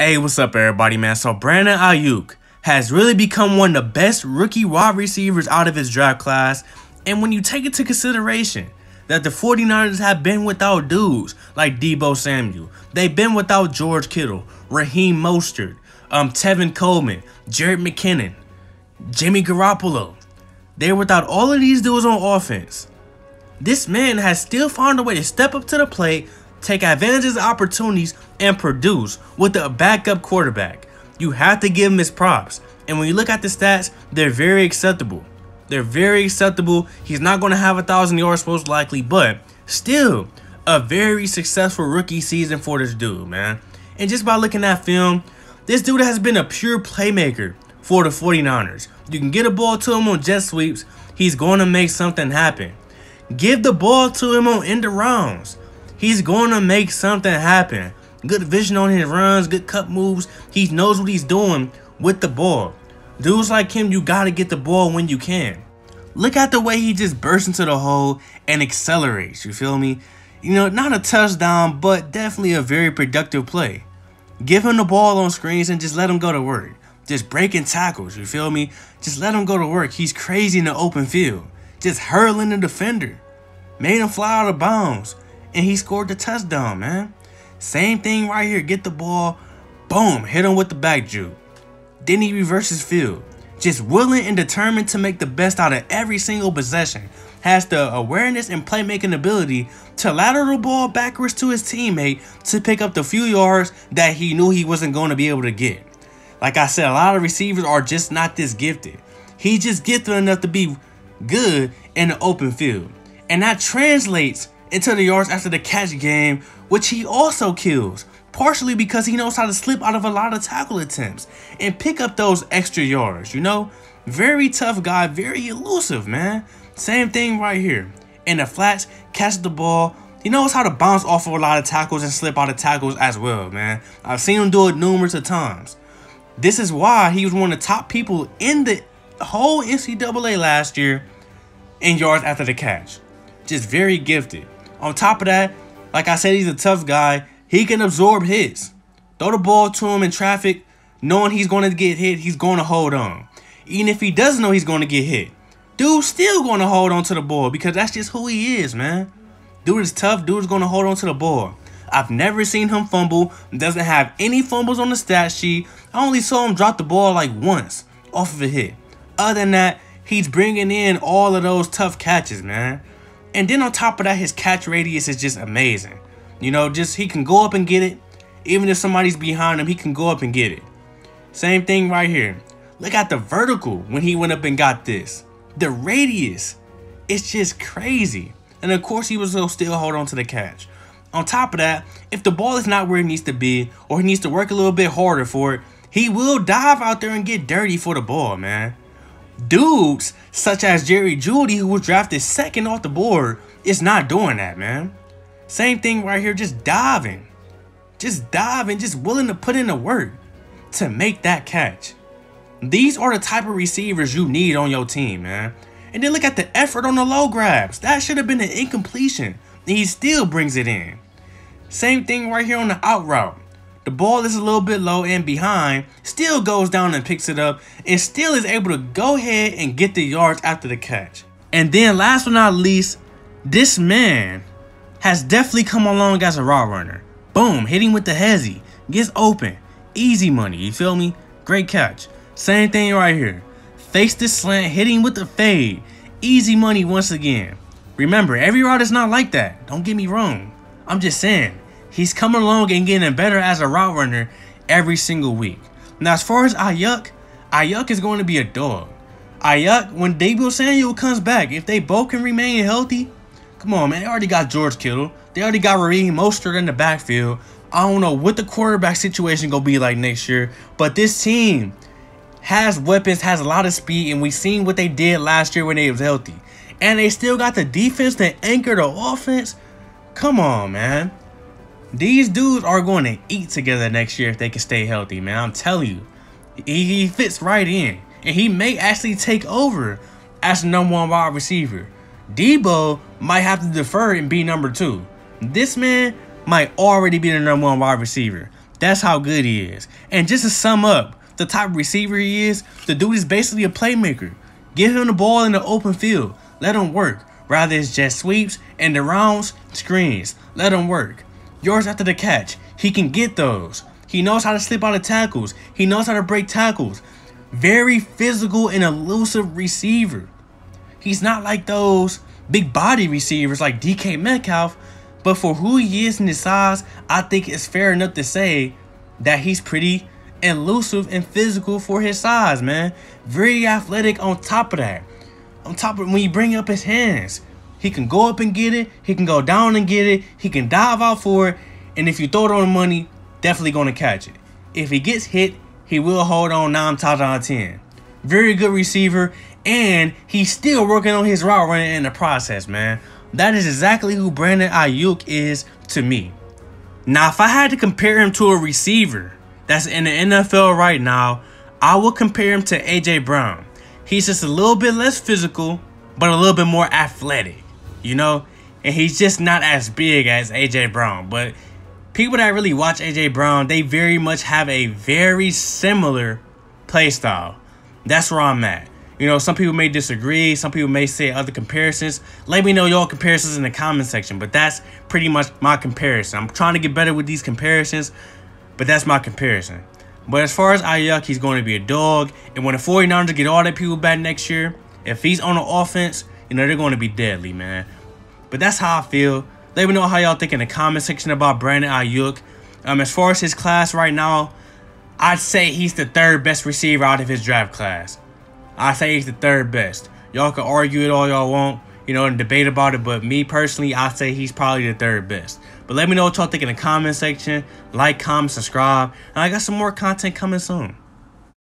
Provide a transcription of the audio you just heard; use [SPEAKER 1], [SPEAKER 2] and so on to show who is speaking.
[SPEAKER 1] Hey, what's up, everybody, man? So, Brandon Aiyuk has really become one of the best rookie wide receivers out of his draft class. And when you take into consideration that the 49ers have been without dudes like Deebo Samuel, they've been without George Kittle, Raheem Mostert, um, Tevin Coleman, Jerick McKinnon, Jimmy Garoppolo. They're without all of these dudes on offense. This man has still found a way to step up to the plate, take advantage of opportunities, and produce with a backup quarterback. You have to give him his props. And when you look at the stats, they're very acceptable. They're very acceptable. He's not going to have a thousand yards most likely, but still a very successful rookie season for this dude, man. And just by looking at film, this dude has been a pure playmaker for the 49ers. You can get a ball to him on jet sweeps, he's going to make something happen. Give the ball to him on end rounds. He's going to make something happen. Good vision on his runs, good cut moves. He knows what he's doing with the ball. Dudes like him, you got to get the ball when you can. Look at the way he just bursts into the hole and accelerates, you feel me? You know, not a touchdown, but definitely a very productive play. Give him the ball on screens and just let him go to work. Just breaking tackles, you feel me? Just let him go to work. He's crazy in the open field just hurling the defender. Made him fly out of bounds. And he scored the touchdown, man. Same thing right here. Get the ball. Boom. Hit him with the back juke. Then he reverses field. Just willing and determined to make the best out of every single possession. Has the awareness and playmaking ability to lateral the ball backwards to his teammate to pick up the few yards that he knew he wasn't going to be able to get. Like I said, a lot of receivers are just not this gifted. He's just gifted enough to be good in the open field. And that translates into the yards after the catch game, which he also kills, partially because he knows how to slip out of a lot of tackle attempts and pick up those extra yards, you know? Very tough guy, very elusive, man. Same thing right here. In the flats, catch the ball. He knows how to bounce off of a lot of tackles and slip out of tackles as well, man. I've seen him do it numerous of times. This is why he was one of the top people in the whole NCAA last year in yards after the catch. Just very gifted. On top of that, like I said, he's a tough guy. He can absorb hits. Throw the ball to him in traffic, knowing he's going to get hit, he's going to hold on. Even if he doesn't know he's going to get hit, dude's still going to hold on to the ball because that's just who he is, man. Dude is tough. Dude's going to hold on to the ball. I've never seen him fumble. Doesn't have any fumbles on the stat sheet. I only saw him drop the ball like once off of a hit. Other than that, he's bringing in all of those tough catches, man. And then on top of that, his catch radius is just amazing. You know, just he can go up and get it. Even if somebody's behind him, he can go up and get it. Same thing right here. Look at the vertical when he went up and got this. The radius. It's just crazy. And of course, he was still hold on to the catch. On top of that, if the ball is not where it needs to be, or he needs to work a little bit harder for it, he will dive out there and get dirty for the ball, man. Dudes such as Jerry Jeudy, who was drafted second off the board, is not doing that, man. Same thing right here, just diving. Just diving, just willing to put in the work to make that catch. These are the type of receivers you need on your team, man. And then look at the effort on the low grabs. That should have been an incompletion. He still brings it in. Same thing right here on the out route. The ball is a little bit low and behind, still goes down and picks it up, and still is able to go ahead and get the yards after the catch. And then last but not least, this man has definitely come along as a raw runner. Boom, hitting with the hezzy, gets open, easy money, you feel me? Great catch. Same thing right here. Face the slant, hitting with the fade. Easy money once again. Remember, every route is not like that. Don't get me wrong. I'm just saying, He's coming along and getting better as a route runner every single week. Now, as far as Aiyuk, Aiyuk is going to be a dog. Aiyuk, when Deebo Samuel comes back, if they both can remain healthy, come on, man. They already got George Kittle. They already got Raheem Mostert in the backfield. I don't know what the quarterback situation gonna be like next year, but this team has weapons, has a lot of speed, and we seen what they did last year when they was healthy. And they still got the defense that anchor the offense. Come on, man. These dudes are going to eat together next year if they can stay healthy, man. I'm telling you. He, he fits right in. And he may actually take over as the number one wide receiver. Deebo might have to defer and be number two. This man might already be the number one wide receiver. That's how good he is. And just to sum up, the type of receiver he is, the dude is basically a playmaker. Give him the ball in the open field. Let him work. Rather it's just sweeps and the rounds, screens. Let him work. Yards after the catch. He can get those. He knows how to slip out of tackles. He knows how to break tackles. Very physical and elusive receiver. He's not like those big body receivers like DK Metcalf, but for who he is and his size, I think it's fair enough to say that he's pretty elusive and physical for his size, man. Very athletic on top of that. On top of when you bring up his hands, he can go up and get it. He can go down and get it. He can dive out for it. And if you throw it on the money, definitely going to catch it. If he gets hit, he will hold on 9 times out of 10. Very good receiver. And he's still working on his route running in the process, man. That is exactly who Brandon Aiyuk is to me. Now, if I had to compare him to a receiver that's in the NFL right now, I would compare him to AJ Brown. He's just a little bit less physical, but a little bit more athletic, you know? And he's just not as big as AJ Brown. But people that really watch AJ Brown, they very much have a very similar play style. That's where I'm at. You know, some people may disagree. Some people may say other comparisons. Let me know your comparisons in the comment section. But that's pretty much my comparison. I'm trying to get better with these comparisons, but that's my comparison. But as far as Aiyuk, he's going to be a dog. And when the 49ers get all their people back next year, if he's on the offense, you know, they're going to be deadly, man. But that's how I feel. Let me know how y'all think in the comment section about Brandon Aiyuk. Um, as far as his class right now, I'd say he's the third best receiver out of his draft class. I say he's the third best. Y'all can argue it all y'all want, you know, and debate about it, but me personally, I say he's probably the third best. But let me know what y'all think in the comment section. Like, comment, subscribe, and I got some more content coming soon.